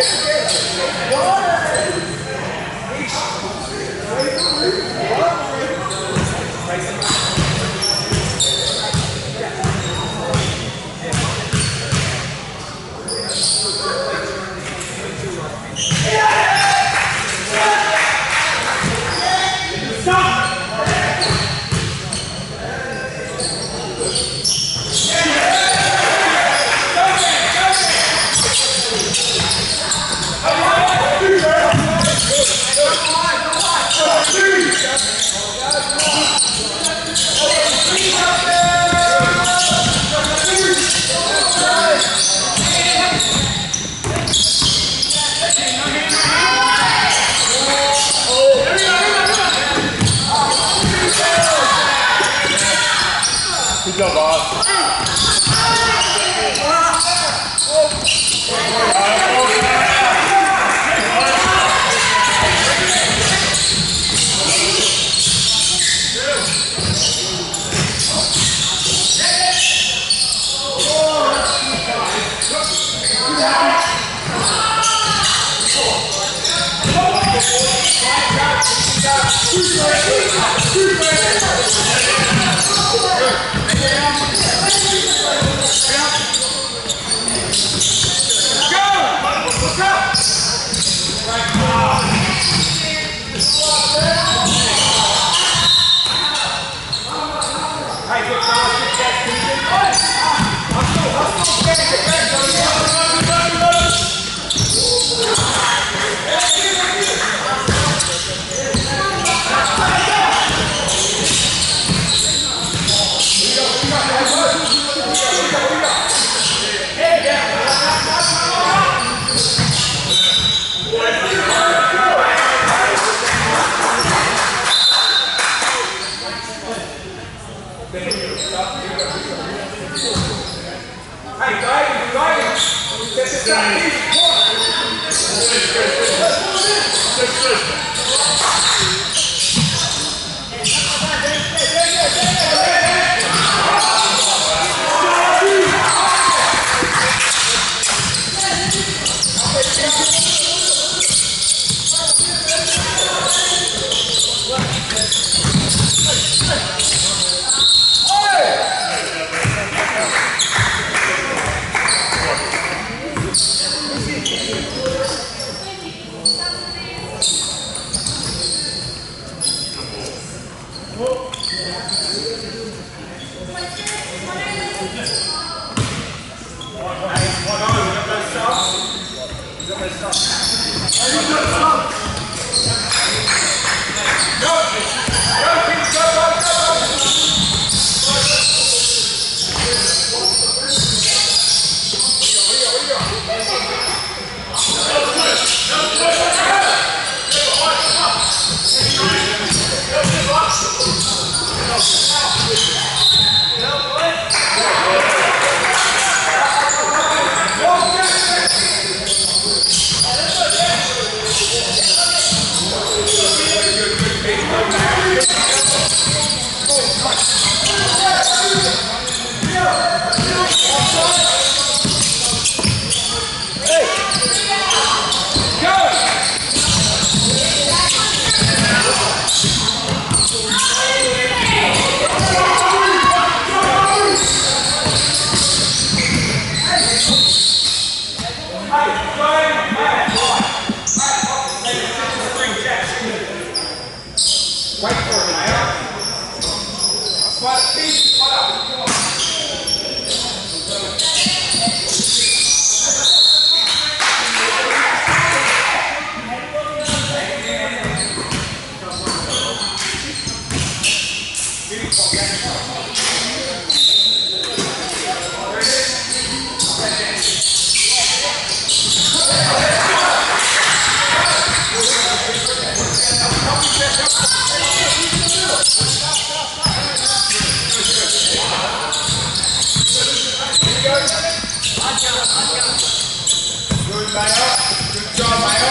Yes, yes. Hey, you Diamond! This is not easy. This is Let's go. Christ. Good, Mayo. Good job, Mayo.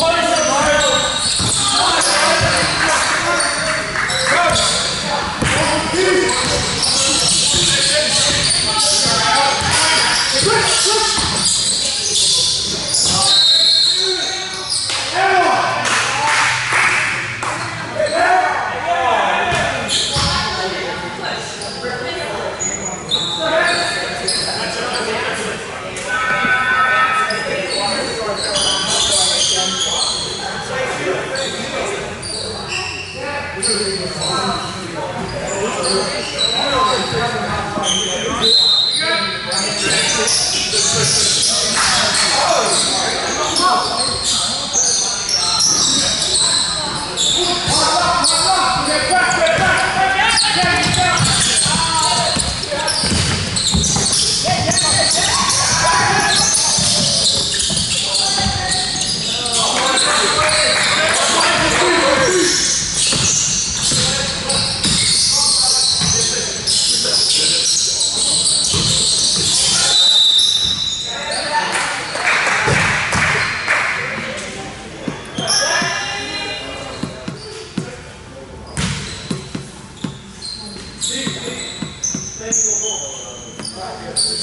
first Oh,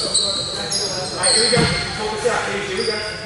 All right, here we go. Hold this out. Here we go.